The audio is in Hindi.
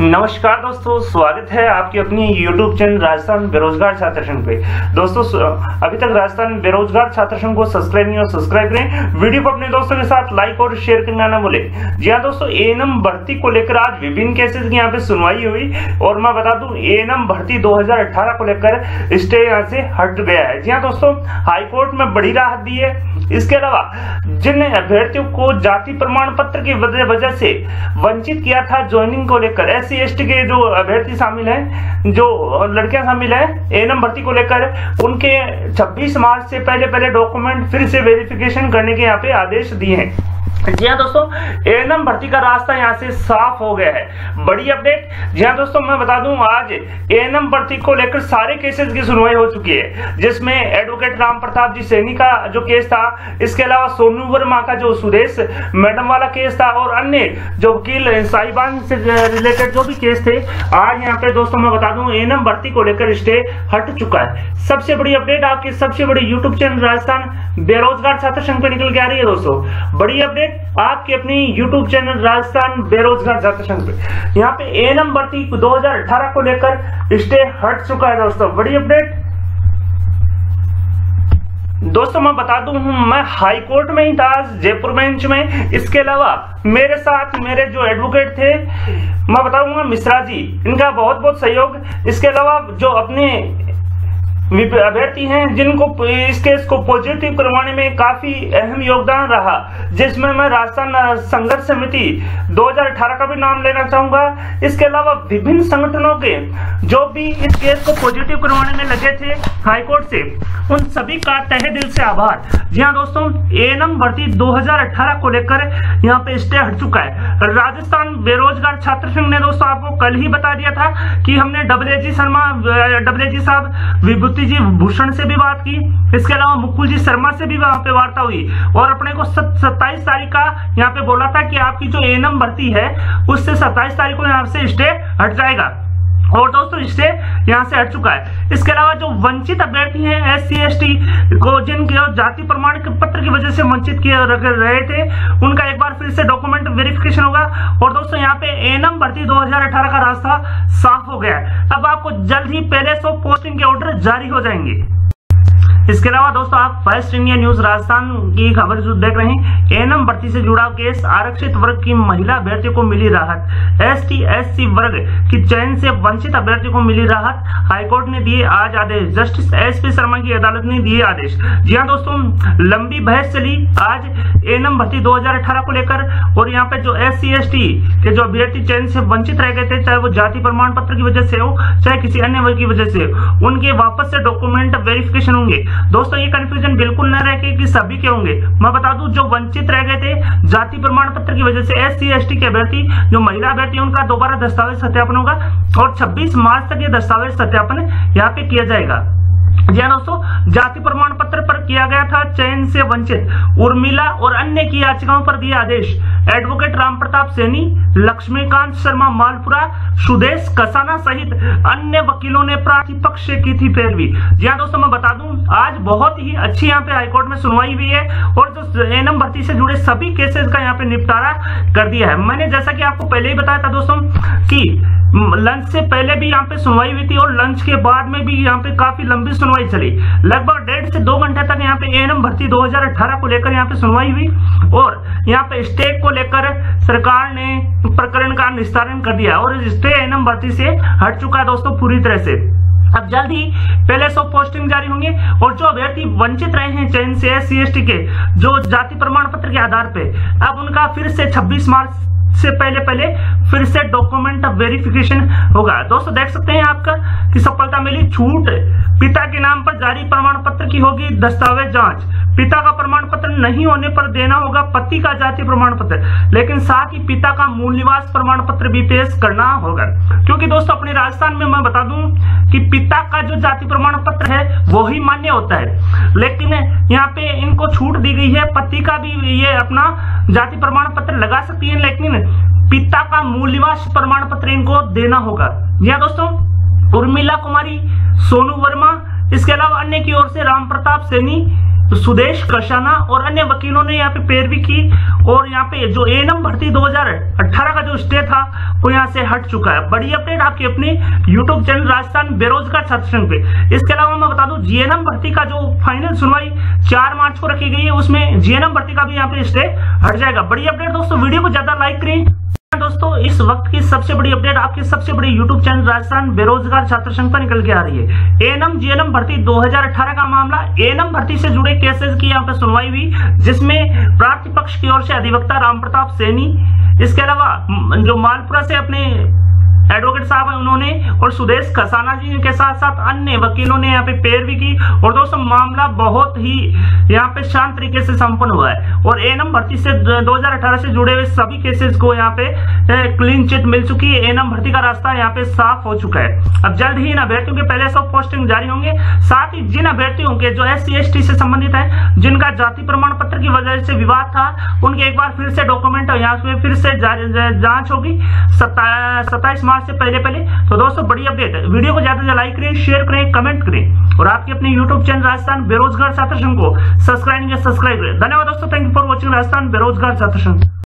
नमस्कार दोस्तों, स्वागत है आपकी अपनी YouTube चैनल राजस्थान बेरोजगार छात्र संघ पे। दोस्तों अभी तक राजस्थान बेरोजगार छात्र संघ को सब्सक्राइब नहीं और सब्सक्राइब करें। वीडियो को अपने दोस्तों के साथ लाइक और शेयर करना ना भूले। जी हाँ दोस्तों एएनएम भर्ती को लेकर आज विभिन्न केसेस की यहाँ पे सुनवाई हुई। और मैं बता दूँ एएनएम भर्ती 2018 को लेकर स्टे यहाँ से हट गया है। जी हाँ दोस्तों हाईकोर्ट में बड़ी राहत दी है। इसके अलावा, जिन अभ्यर्थियों को जाति प्रमाण पत्र की वजह से वंचित किया था ज्वाइनिंग को लेकर एस सी के जो अभ्यर्थी शामिल हैं, जो लड़कियाँ शामिल हैं एनएम भर्ती को लेकर, उनके 26 मार्च से पहले पहले डॉक्यूमेंट फिर से वेरिफिकेशन करने के यहाँ पे आदेश दिए हैं। जी हाँ दोस्तों एएनएम भर्ती का रास्ता यहाँ से साफ़ हो गया है। बड़ी अपडेट, जी हाँ दोस्तों, मैं बता दूँ, आज एएनएम भर्ती को लेकर सारे केसेस की सुनवाई हो चुकी है, जिसमें एडवोकेट राम प्रताप जी सैनी का जो केस था, इसके अलावा सोनू वर्मा का जो सुरेश मैडम वाला केस था, और अन्य जो वकील साहिबान से रिलेटेड जो भी केस थे, आज यहाँ पे दोस्तों, मैं बता दूँ एएनएम भर्ती को लेकर स्टे हट चुका है। सबसे बड़ी अपडेट आपकी सबसे बड़ी यूट्यूब चैनल राजस्थान बेरोजगार छात्र संघ पे निकल के आ रही है दोस्तों। बड़ी अपडेट आपके अपनी यूट्यूब चैनल राजस्थान बेरोजगार छात्र संघ पे। यहाँ पे एनएम भर्ती 2018 को लेकर स्टे हट चुका है दोस्तों। बड़ी अपडेट। दोस्तों, मैं बता दूँ मैं हाई कोर्ट में ही था, जयपुर बेंच में। इसके अलावा मेरे साथ मेरे जो एडवोकेट थे, मैं बताऊँगा मिश्रा जी, इनका बहुत बहुत सहयोग। इसके अलावा जो अपने अभ्यर्थी हैं जिनको इस केस को पॉजिटिव करवाने में काफ़ी अहम योगदान रहा, जिसमें मैं राजस्थान संघर्ष समिति 2018 का भी नाम लेना चाहूँगा। इसके अलावा विभिन्न संगठनों के जो भी इस केस को पॉजिटिव करवाने में लगे थे हाईकोर्ट से, उन सभी का तहे दिल से आभार। जी हाँ दोस्तों एएनएम भर्ती 2018 को लेकर यहाँ पे स्टे हट चुका है। राजस्थान बेरोजगार छात्र संघ ने दोस्तों आपको कल ही बता दिया था कि हमने डब्ल्यूजी शर्मा डब्ल्यू साहब, विभूति मूर्ति जी, भूषण से भी बात की, इसके अलावा मुकुल जी शर्मा से भी वहाँ पे वार्ता हुई। और अपने को सत्ताईस तारीख का यहाँ पे बोला था कि आपकी जो एनएम भर्ती है, उससे सत्ताईस तारीख को यहाँ से स्टे हट जाएगा। और दोस्तों इससे यहाँ से हट चुका है। इसके अलावा जो वंचित अभ्यर्थी हैं, एस सी, एस टी को जिनके जाति प्रमाण पत्र की वजह से वंचित किए रहे थे, उनका एक बार फिर से डॉक्यूमेंट वेरिफिकेशन होगा। और दोस्तों, यहाँ पे एनएम भर्ती 2018 का रास्ता हो गया है। अब आपको जल्द ही पहले ऑफ़ पोस्टिंग के ऑर्डर जारी हो जाएँगे। इसके अलावा दोस्तों आप फ़र्स्ट इंडिया न्यूज़ राजस्थान की खबर देख रहे हैं। एनएम भर्ती से जुड़ा केस, आरक्षित वर्ग की महिला अभ्यर्थियों को मिली राहत। एस टी वर्ग की चयन से वंचित अभ्यर्थियों को मिली राहत। हाईकोर्ट ने दिए आज आदेश। जस्टिस एस पी शर्मा की अदालत ने दिए आदेश। जी हाँ दोस्तों, लंबी बहस चली। आज एनएम भर्ती दो हज़ार अठारह को लेकर और यहाँ पे जो एस सी के जो अभ्यर्थी चयन से वंचित रह गए थे, चाहे वो जाति प्रमाण पत्र की वजह से हो, चाहे किसी अन्य वर्ग की वजह से उनके वापस से डॉक्यूमेंट वेरिफिकेशन होंगे। दोस्तों, ये कंफ्यूजन बिल्कुल न रहे कि सभी के होंगे। मैं बता दूँ, जो वंचित रह गए थे, जाति प्रमाण पत्र की वजह से एस सी, एस टी के अभ्यर्थी, जो महिला अभ्यर्थी उनका दोबारा दस्तावेज़ सत्यापन होगा और 26 मार्च तक ये दस्तावेज़ सत्यापन यहाँ पे किया जाएगा। जी दोस्तों जाति प्रमाण पत्र पर किया गया था, चयन से वंचित। उर्मिला और अन्य की याचिकाओं पर दिया आदेश। एडवोकेट राम प्रताप सैनी, लक्ष्मीकांत शर्मा मालपुरा, सुदेश कसाना सहित अन्य वकीलों ने प्रतिपक्ष से की थी पैरवी। जी हाँ दोस्तों मैं बता दूँ, आज बहुत ही अच्छी यहाँ पे हाईकोर्ट में सुनवाई हुई है और जो एनएम भर्ती से जुड़े सभी केसेस का यहाँ पे निपटारा कर दिया है। मैंने जैसा कि आपको पहले ही बताया था दोस्तों की लंच से पहले भी यहाँ पे सुनवाई हुई थी और लंच के बाद में भी यहाँ पे काफ़ी लंबी सुनवाई चली। लगभग डेढ़ से दो घंटे तक यहाँ पे एएनएम भर्ती 2018 को लेकर यहाँ पे सुनवाई हुई और यहाँ पे स्टे को लेकर सरकार ने प्रकरण का निस्तारण कर दिया और स्टे एएनएम भर्ती से हट चुका है दोस्तों पूरी तरह से। अब जल्द ही पहले सौ पोस्टिंग जारी होंगे और जो अभ्यर्थी वंचित रहे हैं चयन से एस के, जो जाति प्रमाण पत्र के आधार पे, अब उनका फिर से 26 मार्च से पहले पहले फिर से डॉक्यूमेंट वेरिफिकेशन होगा। दोस्तों, देख सकते हैं आपका कि सफलता मिली, छूट। पिता के नाम पर जारी प्रमाण पत्र की होगी दस्तावेज़ जाँच। पिता का प्रमाण पत्र नहीं होने पर देना होगा पति का जाति प्रमाण पत्र। लेकिन साथ ही पिता का मूल निवास प्रमाण पत्र भी पेश करना होगा। क्योंकि दोस्तों, अपने राजस्थान में मैं बता दूँ कि पिता का जो जाति प्रमाण पत्र है वो ही मान्य होता है। लेकिन यहाँ पे इनको छूट दी गई है, पति का भी ये अपना जाति प्रमाण पत्र लगा सकती है, लेकिन पिता का मूल निवास प्रमाण पत्र इनको देना होगा। हाँ दोस्तों, उर्मिला कुमारी सोनू वर्मा, इसके अलावा अन्य की ओर से राम प्रताप सैनी, सुदेश कशाना और अन्य वकीलों ने यहाँ पे पैरवी की और यहाँ पे जो एनएम भर्ती 2018 का जो स्टे था, वो यहाँ से हट चुका है। बड़ी अपडेट आपकी अपने यूट्यूब चैनल राजस्थान बेरोजगार छात्र संघ पे। इसके अलावा मैं बता दूँ जीएनएम भर्ती का जो फाइनल सुनवाई चार मार्च को रखी गई है, उसमें जीएनएम भर्ती का भी यहाँ पे स्टे हट जाएगा। बड़ी अपडेट, दोस्तों, वीडियो को ज़्यादा लाइक करें। इस वक्त की सबसे बड़ी अपडेट आपके सबसे बड़ी यूट्यूब चैनल राजस्थान बेरोजगार छात्र संघ पर निकल के आ रही है। एनम जीएनएम भर्ती 2018 का मामला। एनम भर्ती से जुड़े केसेस की यहाँ पर सुनवाई हुई, जिसमें प्रार्थी पक्ष की ओर से अधिवक्ता राम प्रताप सैनी, इसके अलावा जो मालपुरा से अपने एडवोकेट साहब है उन्होंने और सुदेश खसाना जी के साथ साथ अन्य वकीलों ने यहाँ पे पैरवी की। और दोस्तों, मामला बहुत ही यहाँ पे शांत तरीके से संपन्न हुआ है। और एनम भर्ती से 2018 से जुड़े हुए सभी केसेस को यहाँ पे क्लीन चिट मिल चुकी है। एनम भर्ती का रास्ता यहाँ पे साफ़ हो चुका है। अब जल्द ही इन अभ्यर्थियों के पहले सब पोस्टिंग जारी होंगे। साथ ही जिन अभ्यर्थियों के जो एस सी से संबंधित है, जिनका जाति प्रमाण पत्र की वजह से विवाद था, उनके एक बार फिर से डॉक्यूमेंट यहाँ पे फिर से जाँच होगी। सत्ताईस मार्च से पहले पहले। तो दोस्तों, बड़ी अपडेट है। वीडियो को ज़्यादा से लाइक करें शेयर करें कमेंट करें। और आपके अपने यूट्यूब चैनल राजस्थान बेरोजगार छात्र संघ को सब्सक्राइब सब्सक्राइब करें। धन्यवाद दोस्तों thank you for watching Rajasthan बेरोजगार छात्र संघ